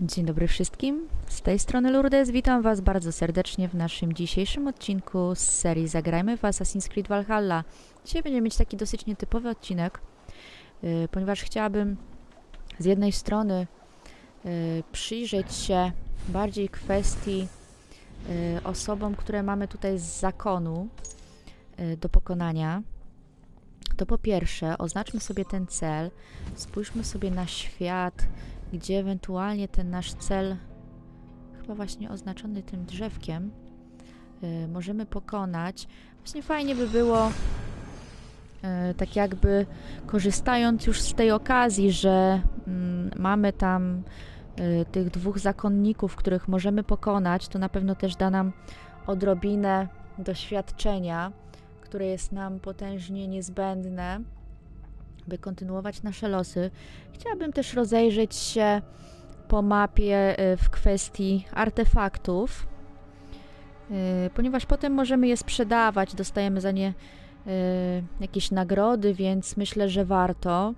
Dzień dobry wszystkim. Z tej strony Lourdes. Witam Was bardzo serdecznie w naszym dzisiejszym odcinku z serii Zagrajmy w Assassin's Creed Valhalla. Dzisiaj będziemy mieć taki dosyć nietypowy odcinek, yy, ponieważ chciałabym z jednej strony yy, przyjrzeć się bardziej kwestii yy, osobom, które mamy tutaj z zakonu yy, do pokonania. To po pierwsze, oznaczmy sobie ten cel, spójrzmy sobie na świat, gdzie ewentualnie ten nasz cel, chyba właśnie oznaczony tym drzewkiem, y, możemy pokonać. Właśnie fajnie by było, y, tak jakby korzystając już z tej okazji, że mm, mamy tam y, tych dwóch zakonników, których możemy pokonać, to na pewno też da nam odrobinę doświadczenia, które jest nam potężnie niezbędne by kontynuować nasze losy. Chciałabym też rozejrzeć się po mapie y, w kwestii artefaktów, y, ponieważ potem możemy je sprzedawać, dostajemy za nie y, jakieś nagrody, więc myślę, że warto.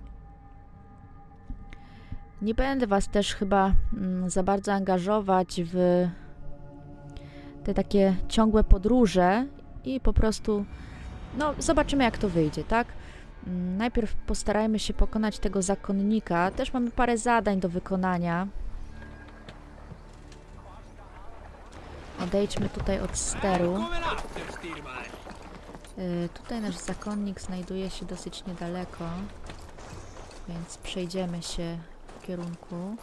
Nie będę Was też chyba mm, za bardzo angażować w te takie ciągłe podróże i po prostu, no, zobaczymy jak to wyjdzie, tak? Mm, Najpierw postarajmy się pokonać tego zakonnika. Też mamy parę zadań do wykonania. Odejdźmy tutaj od steru. Y, tutaj nasz zakonnik znajduje się dosyć niedaleko, więc przejdziemy się w kierunku.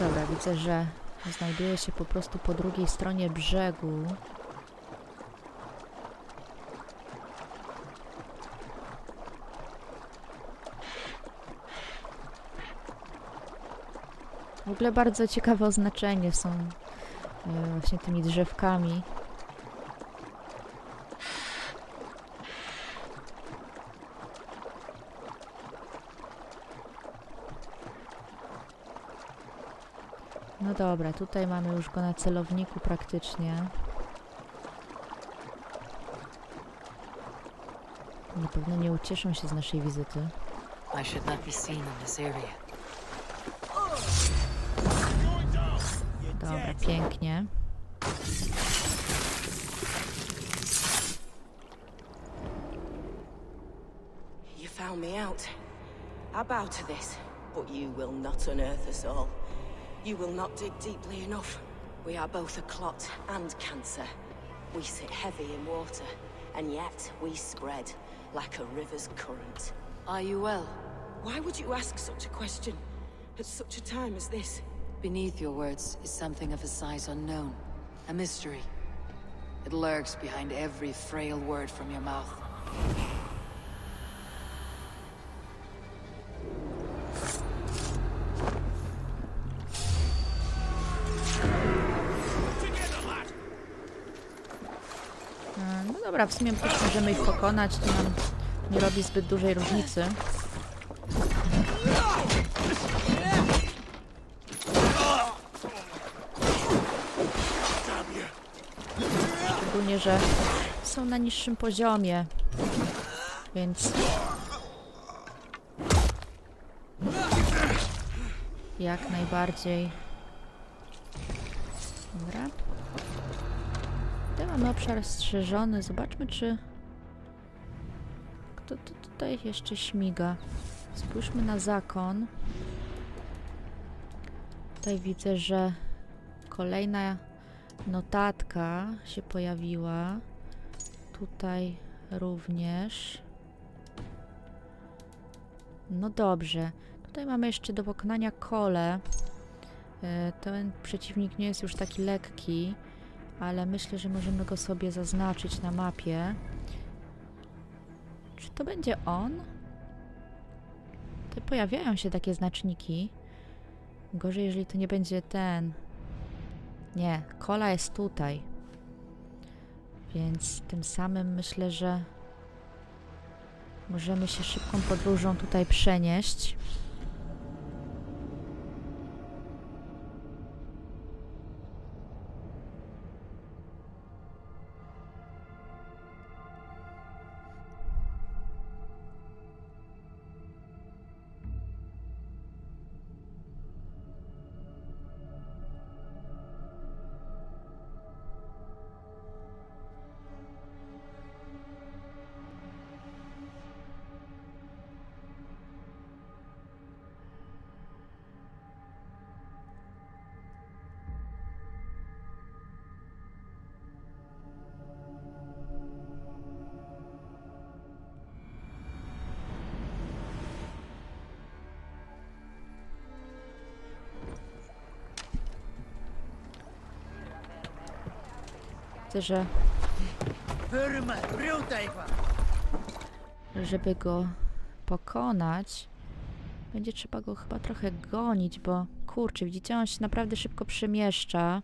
Dobra, widzę, że znajduje się po prostu po drugiej stronie brzegu. W ogóle bardzo ciekawe oznaczenie są e, właśnie tymi drzewkami. No dobra, tutaj mamy już go na celowniku praktycznie. Na pewno nie ucieszą się z naszej wizyty. I should not be seen in this area. Dobra, pięknie. You found me out. I bow to this, but you will not unearth us all. You will not dig deeply enough. We are both a clot and cancer. We sit heavy in water, and yet we spread like a river's current. Are you well? Why would you ask such a question at such a time as this? Beneath your words is something of a size unknown. A mystery. It lurks behind every frail word from your mouth. Dobra, w sumie też możemy ich pokonać, to nam nie robi zbyt dużej różnicy. Szczególnie, że są na niższym poziomie, więc... Jak najbardziej. Mamy obszar strzeżony. Zobaczmy, czy... Kto to tutaj jeszcze śmiga? Spójrzmy na zakon. Tutaj widzę, że kolejna notatka się pojawiła. Tutaj również. No dobrze. Tutaj mamy jeszcze do pokonania kole. E, Ten przeciwnik nie jest już taki lekki, ale myślę, że możemy go sobie zaznaczyć na mapie. Czy to będzie on? Tutaj pojawiają się takie znaczniki. Gorzej, jeżeli to nie będzie ten. Nie, kola jest tutaj. Więc tym samym myślę, że Możemy się szybką podróżą tutaj przenieść. Widzę, że żeby go pokonać, będzie trzeba go chyba trochę gonić, bo kurczę, widzicie, on się naprawdę szybko przemieszcza.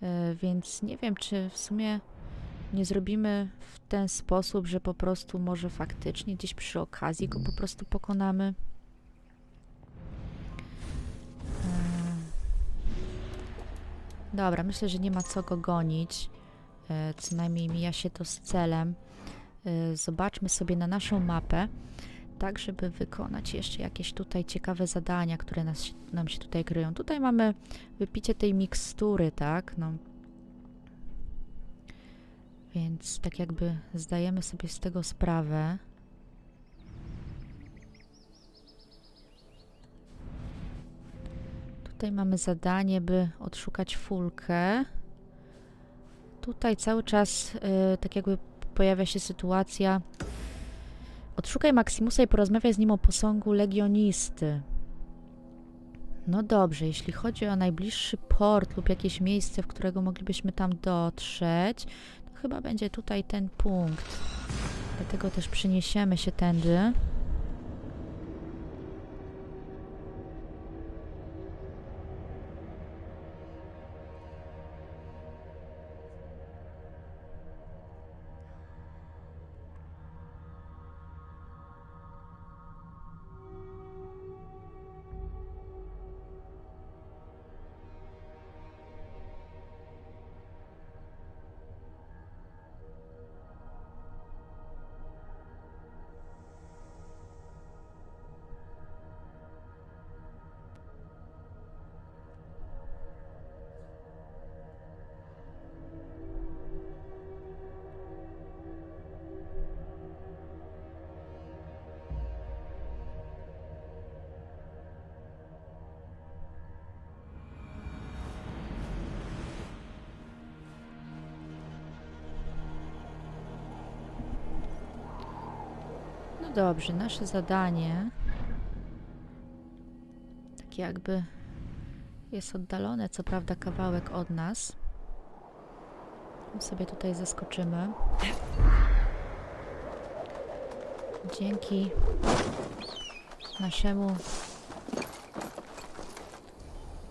Yy, więc nie wiem, czy w sumie nie zrobimy w ten sposób, że po prostu może faktycznie gdzieś przy okazji go po prostu pokonamy. Dobra, myślę, że nie ma co go gonić. Yy, co najmniej mija się to z celem. Yy, Zobaczmy sobie na naszą mapę, tak żeby wykonać jeszcze jakieś tutaj ciekawe zadania, które nas, nam się tutaj kryją. Tutaj mamy wypicie tej mikstury, tak? No. Więc tak jakby zdajemy sobie z tego sprawę. Tutaj mamy zadanie, by odszukać fulkę. Tutaj cały czas y, tak jakby pojawia się sytuacja. Odszukaj Maximusa i porozmawiaj z nim o posągu legionisty. No dobrze, jeśli chodzi o najbliższy port lub jakieś miejsce, w którego moglibyśmy tam dotrzeć, to chyba będzie tutaj ten punkt. Dlatego też przeniesiemy się tędy. Dobrze, nasze zadanie tak jakby jest oddalone, co prawda kawałek od nas. My sobie tutaj zaskoczymy. Dzięki naszemu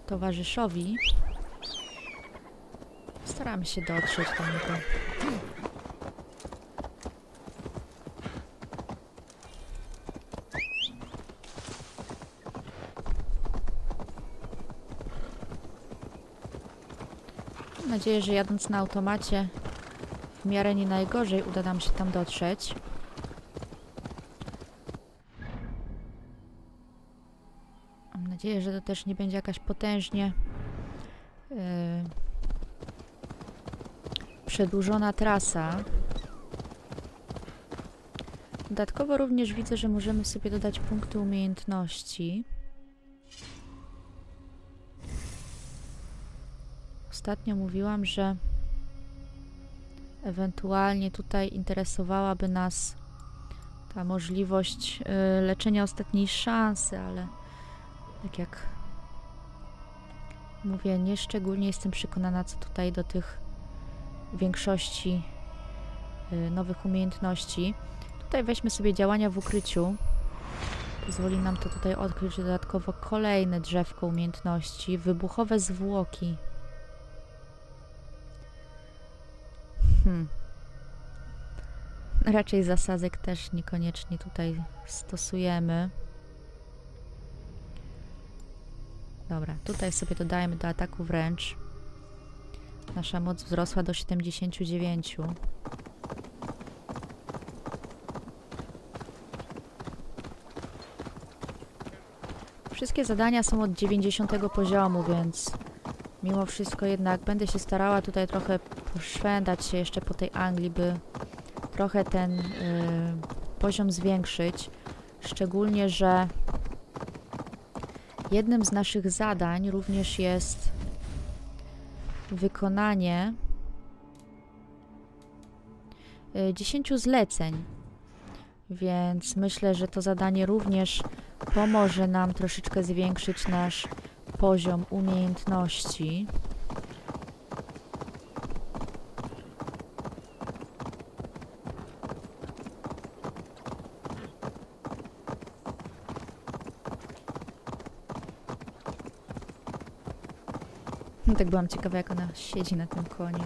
towarzyszowi staramy się dotrzeć do niego. Nadzieję, że jadąc na automacie w miarę nie najgorzej uda nam się tam dotrzeć. Mam nadzieję, że to też nie będzie jakaś potężnie yy, przedłużona trasa. Dodatkowo również widzę, że możemy sobie dodać punkty umiejętności. Ostatnio mówiłam, że ewentualnie tutaj interesowałaby nas ta możliwość y, leczenia ostatniej szansy, ale tak jak mówię, nie szczególnie jestem przekonana co tutaj do tych większości y, nowych umiejętności. Tutaj weźmy sobie działania w ukryciu. Pozwoli nam to tutaj odkryć dodatkowo kolejne drzewko umiejętności. Wybuchowe zwłoki. Hmm. Raczej zasadzek też niekoniecznie tutaj stosujemy. Dobra, tutaj sobie dodajemy do ataku wręcz. Nasza moc wzrosła do 79. Wszystkie zadania są od 90 poziomu, więc mimo wszystko jednak będę się starała tutaj trochę poszwędać się jeszcze po tej Anglii, by trochę ten y, poziom zwiększyć. Szczególnie, że jednym z naszych zadań również jest wykonanie y, 10 zleceń. Więc myślę, że to zadanie również pomoże nam troszeczkę zwiększyć nasz poziom umiejętności. No tak byłam ciekawa, jak ona siedzi na tym koniu.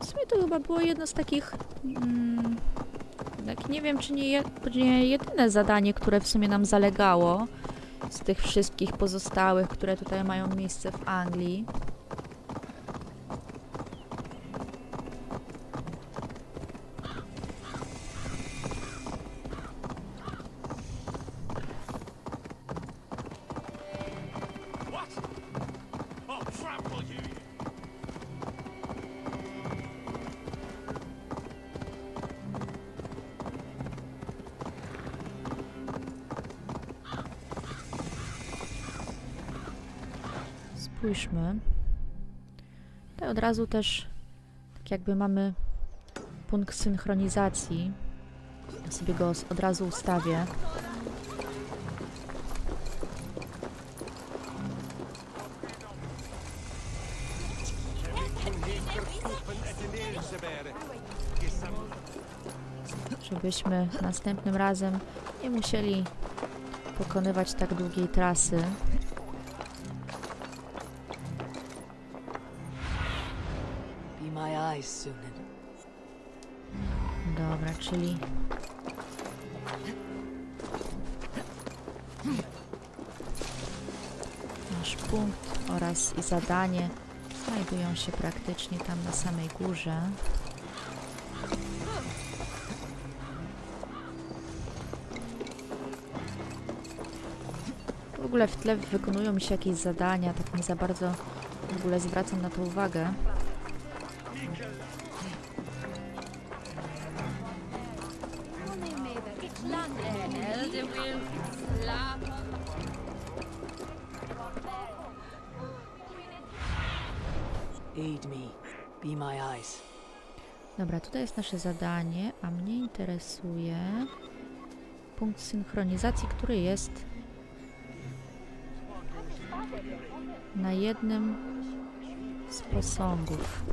W sumie to chyba było jedno z takich. Mm, tak nie wiem, czy nie, nie jedyne zadanie, które w sumie nam zalegało z tych wszystkich pozostałych, które tutaj mają miejsce w Anglii. Spójrzmy. Tutaj od razu też tak jakby mamy punkt synchronizacji. Ja sobie go od razu ustawię. Żebyśmy następnym razem nie musieli pokonywać tak długiej trasy. Dobra, czyli. Nasz punkt oraz i zadanie znajdują się praktycznie tam na samej górze. W ogóle w tle wykonują mi się jakieś zadania, tak nie za bardzo w ogóle zwracam na to uwagę. Dobra, tutaj jest nasze zadanie, a mnie interesuje punkt synchronizacji, który jest na jednym z posągów.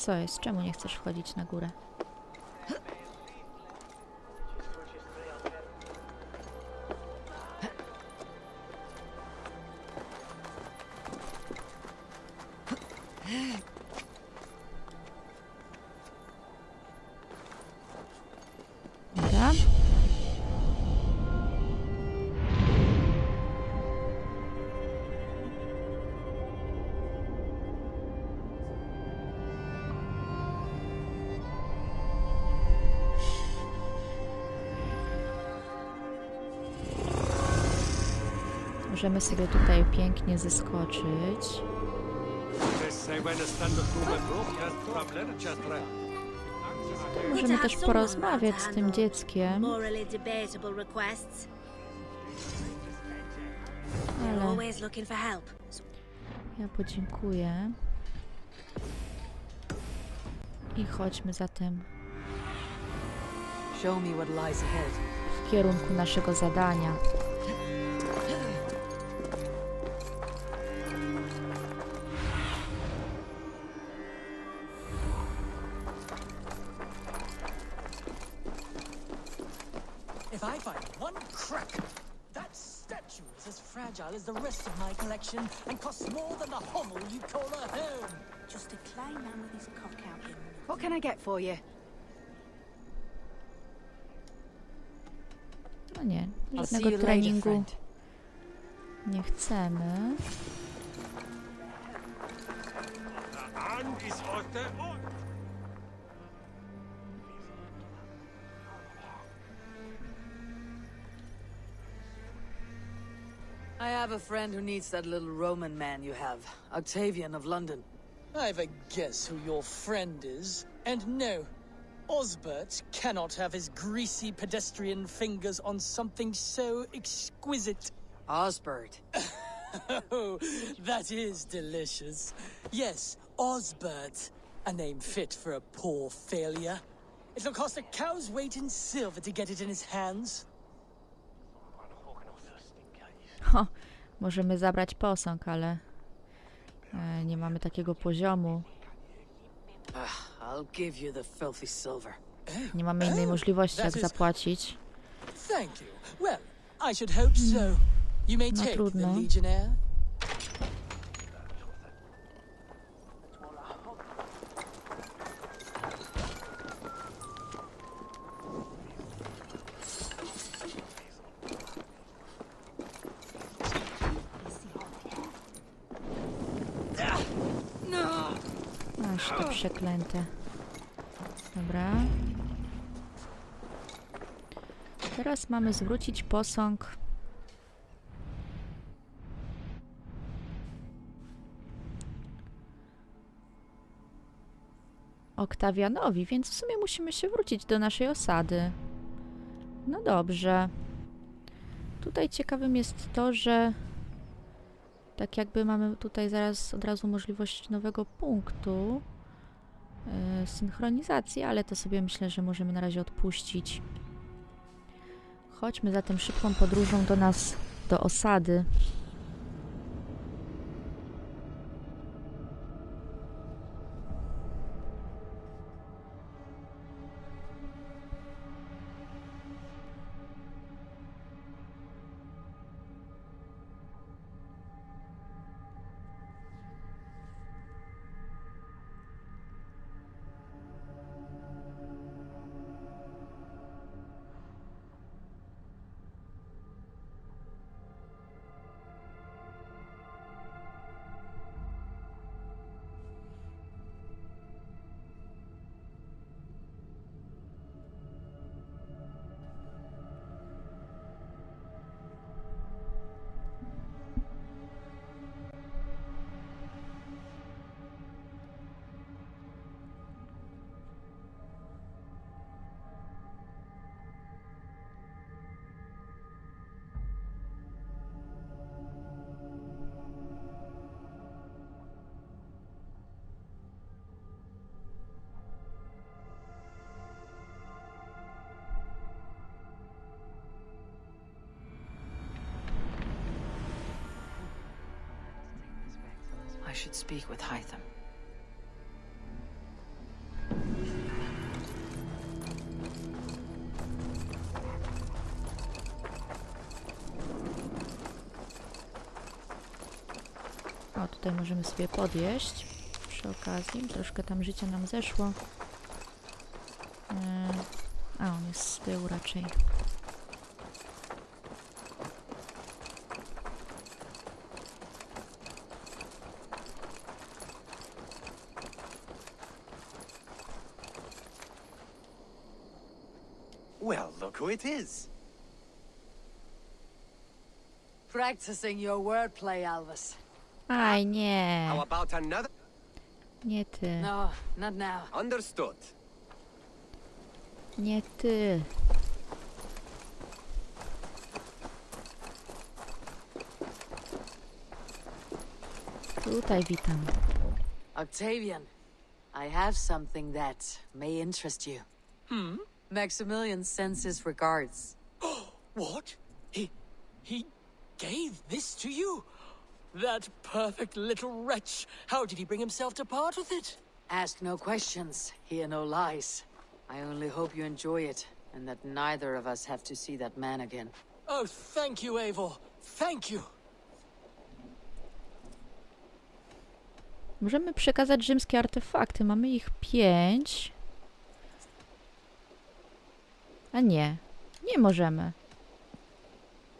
Co jest? Czemu nie chcesz wchodzić na górę? Możemy sobie tutaj pięknie zeskoczyć. Tutaj możemy też porozmawiać z tym dzieckiem, ale ja podziękuję. I chodźmy zatem w kierunku naszego zadania. Collection and costs more than the hovel you call a home. Just a clay man with his cock out in What can I get for you? No nie, żadnego treningu nie chcemy. I have a friend who needs that little Roman man you have, Octavian of London. I've a guess who your friend is. And no, Osbert cannot have his greasy pedestrian fingers on something so exquisite. Osbert. Oh, that is delicious. Yes, Osbert. A name fit for a poor failure. It'll cost a cow's weight in silver to get it in his hands. Ho, możemy zabrać posąg, ale e, nie mamy takiego poziomu. Silver. Nie mamy innej możliwości, that jak zapłacić. Thank you. Well, I should hope so. You may No take the trudno. Legionnaire. Aż to przeklęte. Dobra. Teraz mamy zwrócić posąg. Oktawianowi, więc w sumie musimy się wrócić do naszej osady. No dobrze. Tutaj ciekawym jest to, że tak jakby mamy tutaj zaraz od razu możliwość nowego punktu e, synchronizacji, ale to sobie myślę, że możemy na razie odpuścić. Chodźmy zatem szybką podróżą do nas, do osady. I should speak with Hytham. O, tutaj możemy sobie podjeść przy okazji. Troszkę tam życia nam zeszło. E, A, on jest z tyłu raczej. Well, look who it is. Practicing your wordplay, Alvis. Aj, nie! How about another? Nie ty. No, not now. Understood. Nie ty. Tutaj witam. Octavian, I have something that may interest you. Hmm? Maximilian sends his regards. What? He. he gave this to you? That perfect little wretch. How did he bring himself to part with it? Ask no questions, hear no lies. I only hope you enjoy it, and that neither of us have to see that man again. Oh, thank you, Eivor. Thank you. Możemy przekazać rzymskie artefakty. Mamy ich pięć. A nie. Nie możemy.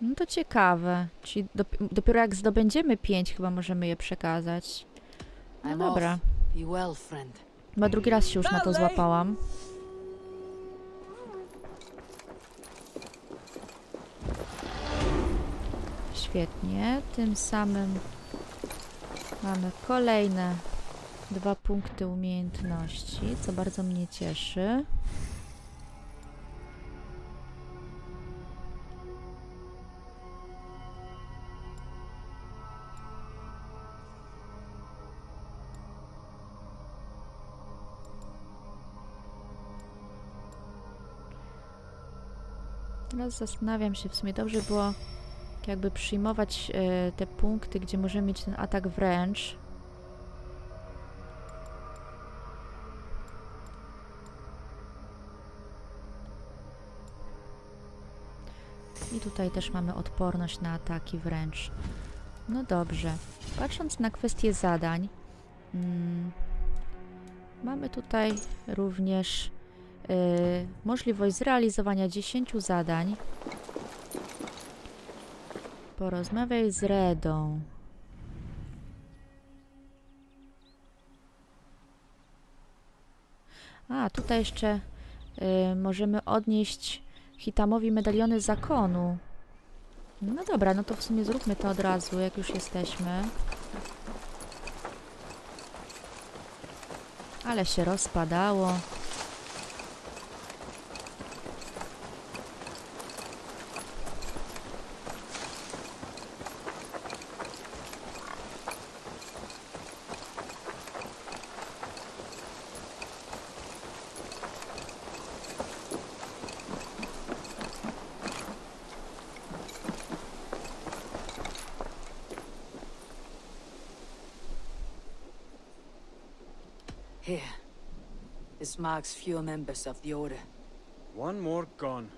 No to ciekawe. Czyli dop- dopiero jak zdobędziemy pięć, chyba możemy je przekazać. No dobra. Chyba drugi raz się już na to złapałam. Świetnie. Tym samym mamy kolejne dwa punkty umiejętności, co bardzo mnie cieszy. Teraz zastanawiam się, w sumie dobrze było jakby przyjmować e, te punkty, gdzie możemy mieć ten atak wręcz. I tutaj też mamy odporność na ataki wręcz. No dobrze. Patrząc na kwestię zadań, mm, mamy tutaj również y, możliwość zrealizowania 10 zadań. Porozmawiaj z Redą. A, tutaj jeszcze y, możemy odnieść Hitamowi medaliony zakonu. No dobra, no to w sumie zróbmy to od razu, jak już jesteśmy. Ale się rozpadało. This marks fewer members of the Order. One more gone.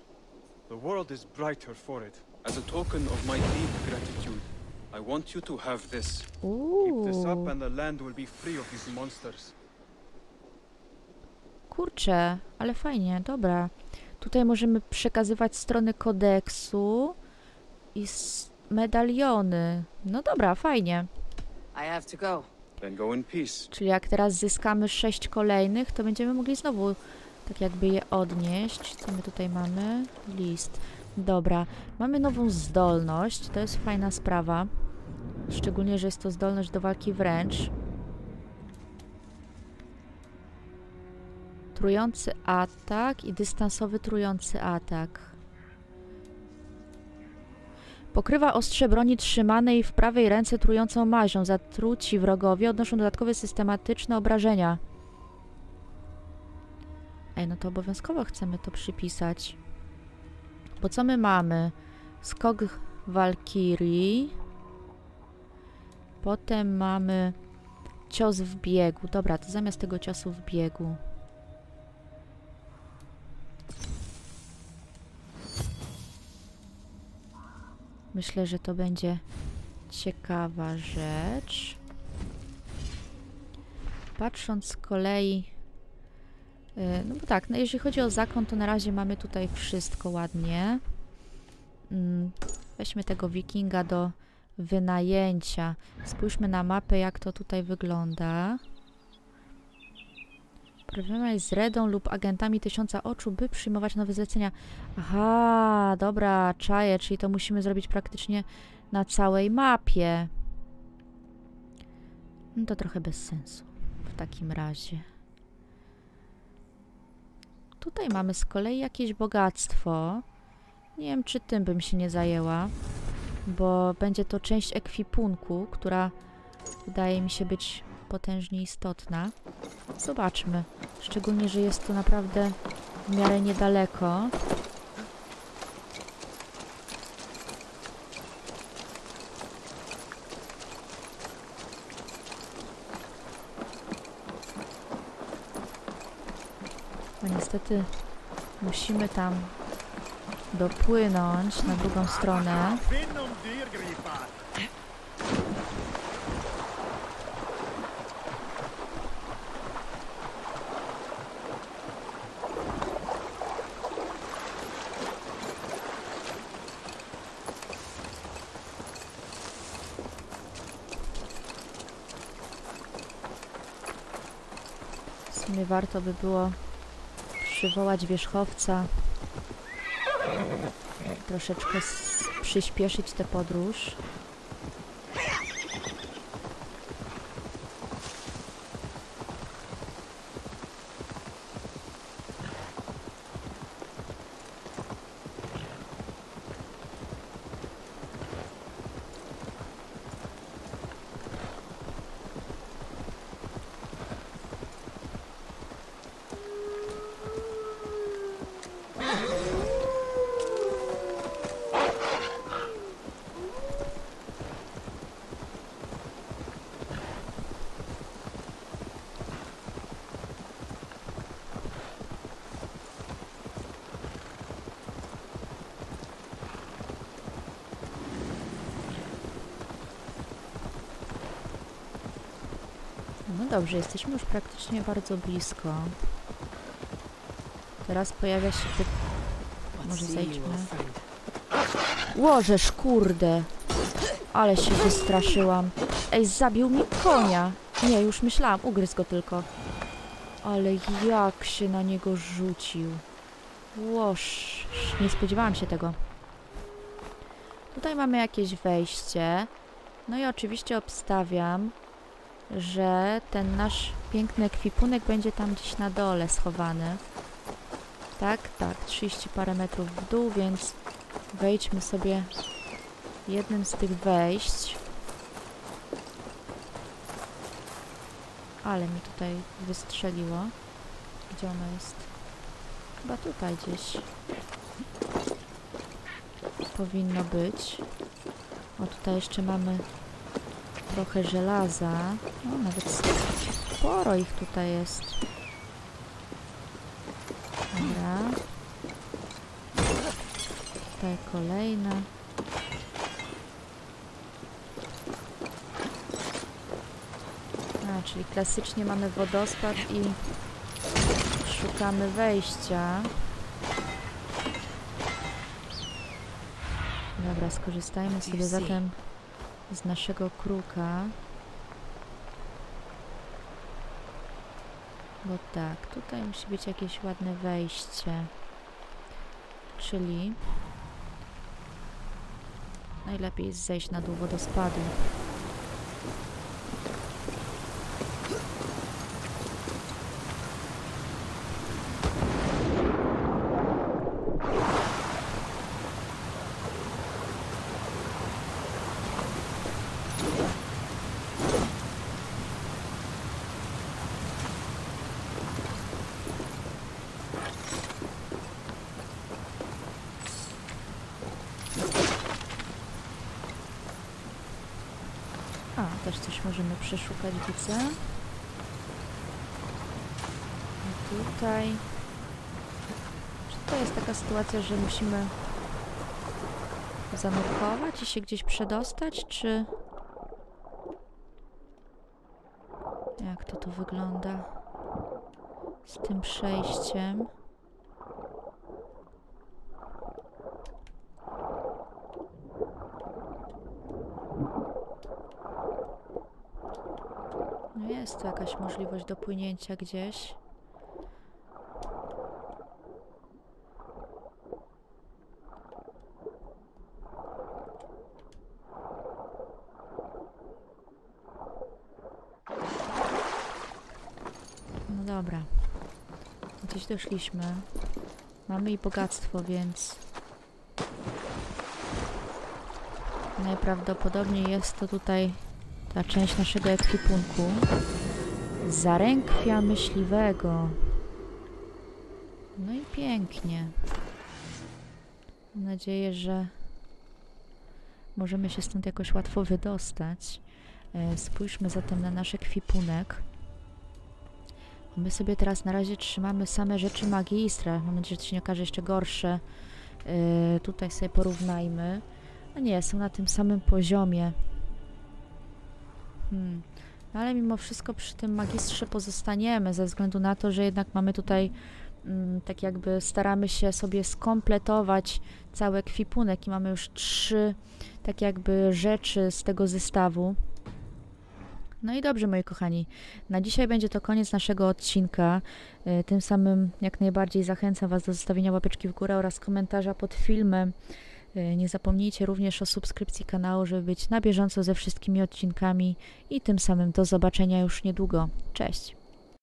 The world is brighter for it. As a token of my deep gratitude, I want you to have this. Keep this up and the land will be free of these monsters. kurczę, ale fajnie, dobra. Tutaj możemy przekazywać strony kodeksu i medaliony. No dobra, fajnie. I have to go. Czyli jak teraz zyskamy sześć kolejnych, to będziemy mogli znowu tak jakby je odnieść. Co my tutaj mamy? List. Dobra, mamy nową zdolność, to jest fajna sprawa. Szczególnie, że jest to zdolność do walki wręcz. Trujący atak i dystansowy trujący atak. Pokrywa ostrze broni trzymanej w prawej ręce trującą mazią. Zatruci wrogowie odnoszą dodatkowe systematyczne obrażenia. Ej, no to obowiązkowo chcemy to przypisać. Bo co my mamy? Skok Walkirii. Potem mamy cios w biegu. Dobra, to zamiast tego ciosu w biegu. Myślę, że to będzie ciekawa rzecz. Patrząc z kolei. y, No bo tak, no jeżeli chodzi o zakon, to na razie mamy tutaj wszystko ładnie. Mm, Weźmy tego wikinga do wynajęcia. Spójrzmy na mapę, jak to tutaj wygląda. Porozmawiaj z Redą lub agentami Tysiąca Oczu, by przyjmować nowe zlecenia. Aha, dobra, czaję, czyli to musimy zrobić praktycznie na całej mapie. No to trochę bez sensu w takim razie. Tutaj mamy z kolei jakieś bogactwo. Nie wiem, czy tym bym się nie zajęła, bo będzie to część ekwipunku, która wydaje mi się być potężnie istotna. Zobaczmy. Szczególnie, że jest to naprawdę w miarę niedaleko. Bo niestety musimy tam dopłynąć na drugą stronę. W sumie warto by było przywołać wierzchowca, troszeczkę przyspieszyć tę podróż. Dobrze, jesteśmy już praktycznie bardzo blisko. Teraz pojawia się pytanie. Może zejdźmy. Łożesz, kurde! Ale się wystraszyłam. Ej, zabił mi konia! Nie, już myślałam, ugryzł go tylko. Ale jak się na niego rzucił. Łoż, nie spodziewałam się tego. Tutaj mamy jakieś wejście. No i oczywiście obstawiam, że ten nasz piękny ekwipunek będzie tam gdzieś na dole schowany. Tak, tak, 30 parę metrów w dół, więc wejdźmy sobie jednym z tych wejść. Ale mi tutaj wystrzeliło. Gdzie ono jest? Chyba tutaj gdzieś. Powinno być. O, tutaj jeszcze mamy trochę żelaza. No, nawet sporo ich tutaj jest. Dobra. Tutaj kolejna. A, czyli klasycznie mamy wodospad i szukamy wejścia. Dobra, skorzystajmy sobie zatem z naszego kruka. Bo tak, tutaj musi być jakieś ładne wejście. Czyli najlepiej jest zejść na dół wodospadu. A, też coś możemy przeszukać, widzę. I tutaj... Czy to jest taka sytuacja, że musimy zanurkować i się gdzieś przedostać, czy... Jak to tu wygląda z tym przejściem? No jest tu jakaś możliwość dopłynięcia gdzieś. No dobra. Gdzieś doszliśmy. Mamy i bogactwo, więc najprawdopodobniej jest to tutaj ta część naszego ekwipunku. Zarękwia myśliwego. No i pięknie. Mam nadzieję, że możemy się stąd jakoś łatwo wydostać. E, Spójrzmy zatem na nasz ekwipunek. My sobie teraz na razie trzymamy same rzeczy magistra. Mam nadzieję, że to się nie okaże jeszcze gorsze. E, Tutaj sobie porównajmy. No nie, są na tym samym poziomie. Hmm. No ale mimo wszystko przy tym magistrze pozostaniemy, ze względu na to, że jednak mamy tutaj mm, tak jakby staramy się sobie skompletować cały ekwipunek i mamy już trzy tak jakby rzeczy z tego zestawu. No i dobrze, moi kochani. Na dzisiaj będzie to koniec naszego odcinka. E, Tym samym jak najbardziej zachęcam Was do zostawienia łapeczki w górę oraz komentarza pod filmem. E, Nie zapomnijcie również o subskrypcji kanału, żeby być na bieżąco ze wszystkimi odcinkami i tym samym do zobaczenia już niedługo. Cześć!